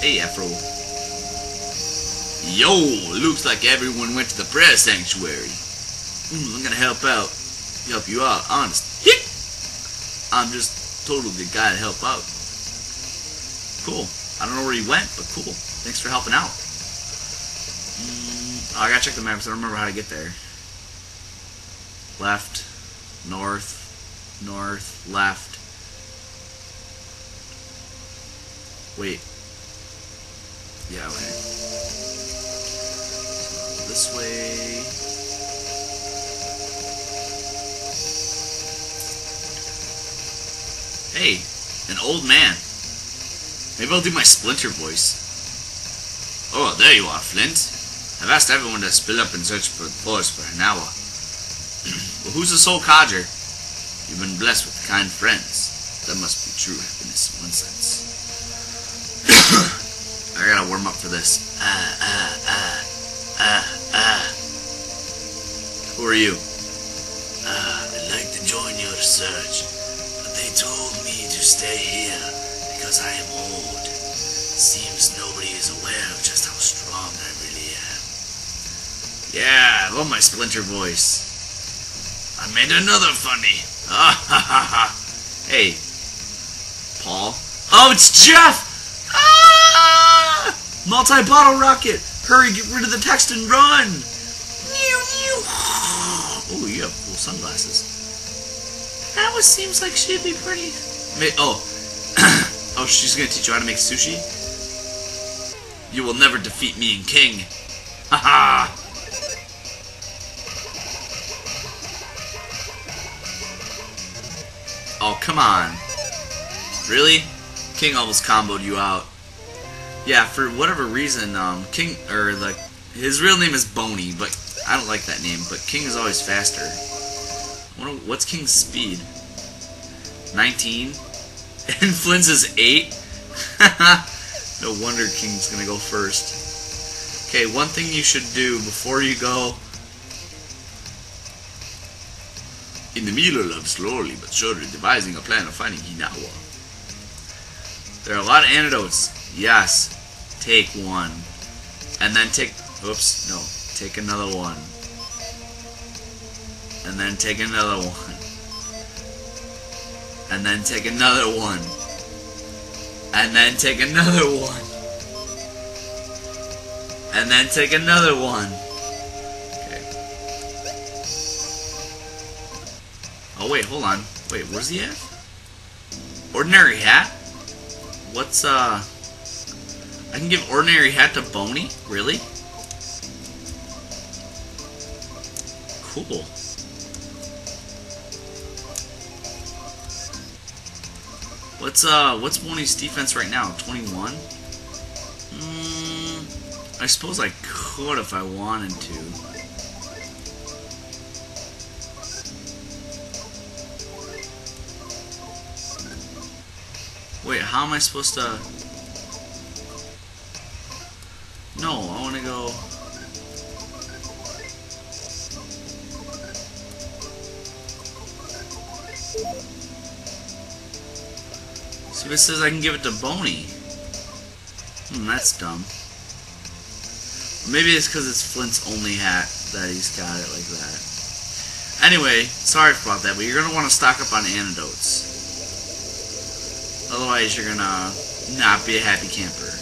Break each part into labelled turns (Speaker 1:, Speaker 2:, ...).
Speaker 1: Hey, Afro. Yo, looks like everyone went to the prayer sanctuary. Mm, I'm gonna help out. Help you out, honest. I'm just totally the guy to help out. Cool. I don't know where he went, but cool. Thanks for helping out. Mm, oh, I gotta check the maps. I don't remember how to get there. Left, north, north, left. Wait. Yeah, okay. This way. Hey, an old man. Maybe I'll do my Splinter voice. Oh, there you are, Flint. I've asked everyone to split up and search for the forest for an hour. well, who's the sole codger? You've been blessed with kind friends. That must be true happiness in warm up for this. Ah, ah, ah, ah, ah. Who are you? Ah, I'd like to join your search, but they told me to stay here because I am old. Seems nobody is aware of just how strong I really am. Yeah, I love my splinter voice. I made another funny. Ah ha ha ha. Hey, Paul. Oh, it's Jeff! Ah! Multi-bottle rocket! Hurry, get rid of the text and run! Oh, you have cool sunglasses. That was seems like she'd be pretty. May, oh, oh, she's gonna teach you how to make sushi. You will never defeat me in King. Haha. oh, come on. Really? King almost comboed you out. Yeah, for whatever reason, um, King, or like, his real name is Boney, but I don't like that name, but King is always faster. What- What's King's speed? 19? And Flint's is 8? no wonder King's gonna go first. Okay, one thing you should do before you go. In the Milo love slowly but surely devising a plan of finding Hinawa. There are a lot of antidotes. Yes. Take one. And then take. Oops. No. Take another one. And then take another one. And then take another one. And then take another one. And then take another one. Okay. Oh wait, hold on. Wait, what does he have? Ordinary hat? What's uh I can give ordinary hat to Boney? Really? Cool. What's uh what's Boney's defense right now? 21? Mm, I suppose I could if I wanted to. Wait, how am I supposed to... It says I can give it to Boney. Hmm, that's dumb. Maybe it's because it's Flint's only hat that he's got it like that. Anyway, sorry about that, but you're going to want to stock up on antidotes. Otherwise, you're gonna not be a happy camper.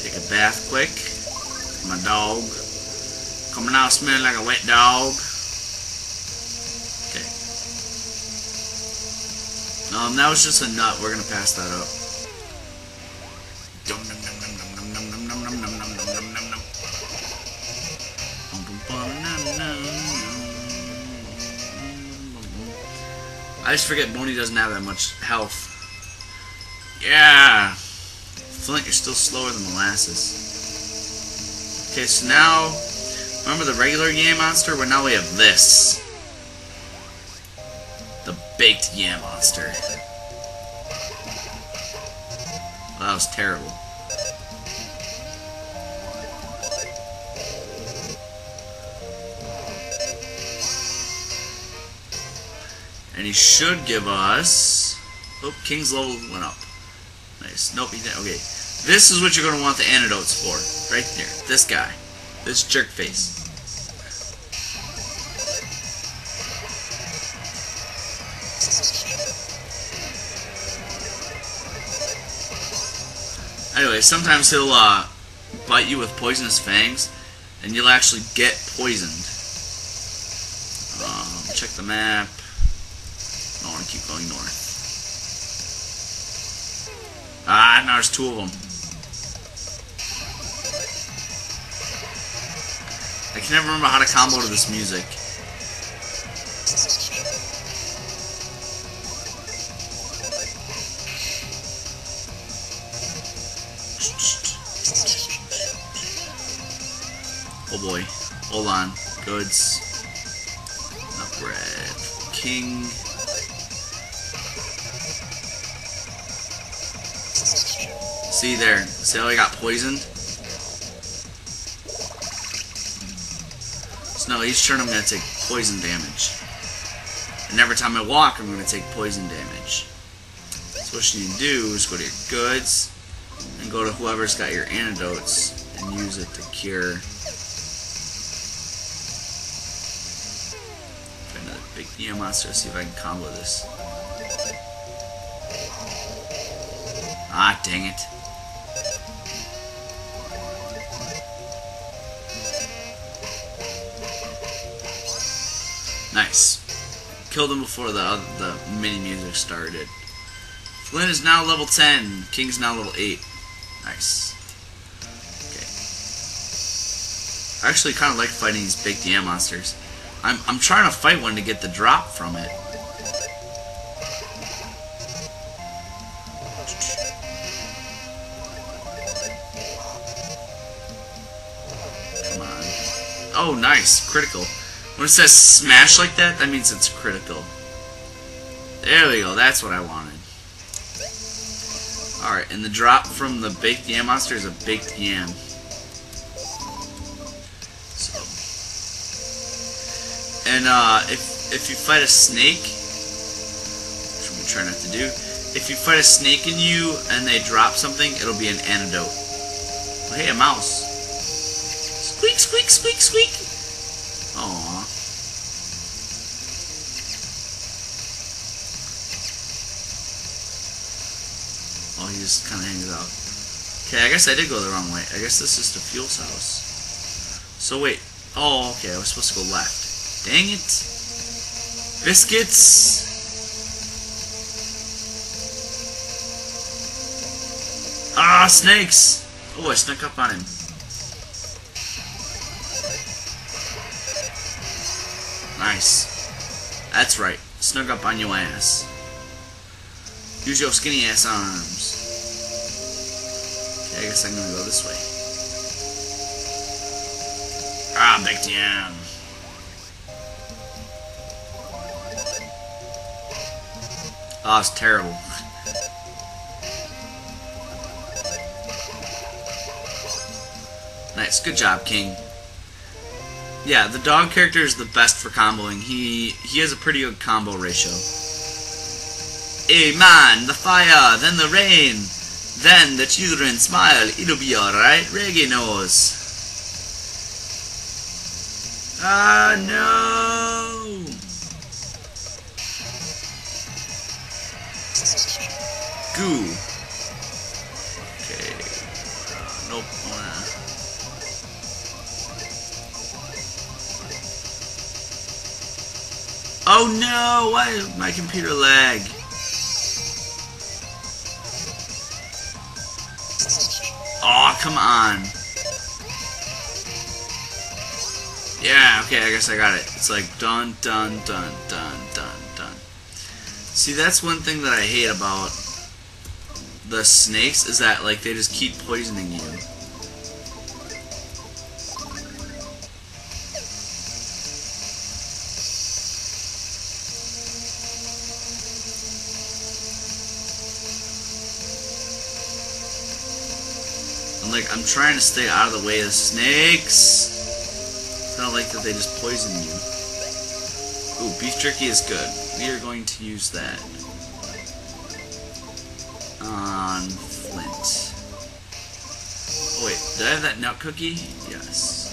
Speaker 1: Take a bath quick. My dog. Coming out smelling like a wet dog. Um, that was just a nut. We're gonna pass that up. I just forget Boney doesn't have that much health. Yeah! Flint, you're still slower than molasses. Okay, so now... Remember the regular game monster? Well, now we have this. Baked yam monster. Well, that was terrible. And he should give us... Oh, King's level went up. Nice. Nope, he didn't. Okay. This is what you're going to want the antidotes for. Right there. This guy. This jerk face. Anyway, sometimes he'll uh, bite you with poisonous fangs, and you'll actually get poisoned. Um, check the map. I want to keep going north. Ah, now there's two of them. I can never remember how to combo to this music. Oh boy. Hold on. Goods. Bread. King. See there. See how I got poisoned? So now each turn I'm going to take poison damage. And every time I walk, I'm going to take poison damage. So what you need to do is go to your goods and go to whoever's got your antidotes and use it to cure DM monster. See if I can combo this. Ah, dang it. Nice. Killed him before the the mini music started. Flint is now level 10. King's now level 8. Nice. Okay. I actually kind of like fighting these big DM monsters. I'm, I'm trying to fight one to get the drop from it. Come on. Oh, nice. Critical. When it says smash like that, that means it's critical. There we go. That's what I wanted. Alright, and the drop from the baked yam monster is a baked yam. And uh, if, if you fight a snake, which I'm try not to do, if you fight a snake in you and they drop something, it'll be an antidote. Hey, a mouse. Squeak, squeak, squeak, squeak. Aww. Oh, he just kind of hangs out. Okay, I guess I did go the wrong way. I guess this is the fuel's house. So wait. Oh, okay, I was supposed to go left. Dang it. Biscuits! Ah, snakes! Oh, I snuck up on him. Nice. That's right. Snuck up on your ass. Use your skinny ass arms. Okay, I guess I'm gonna go this way. Ah, back down. Oh, it's terrible. nice, good job, King. Yeah, the dog character is the best for comboing. He he has a pretty good combo ratio. Hey man, the fire, then the rain, then the children smile. It'll be alright. Reggae knows. Ah no! Goo. Okay. Nope. Uh, Oh no! Why my computer lag? Oh, come on. Yeah, okay, I guess I got it. It's like dun dun dun dun dun dun. See, that's one thing that I hate about the snakes is that like they just keep poisoning you. I'm like, I'm trying to stay out of the way of snakes. It's not like that they just poison you. Ooh, beef jerky is good. We are going to use that on Flint. Wait, did I have that nut cookie? Yes.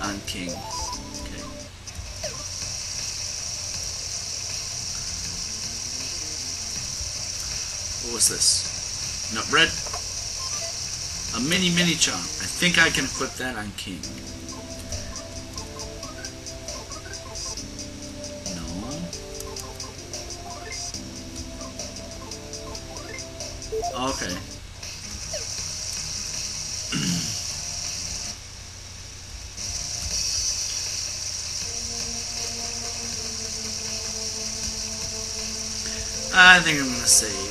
Speaker 1: I'm king. Okay. What was this? Nut bread? A mini mini chomp. I think I can equip that on king. Oh, okay. I think I'm gonna save.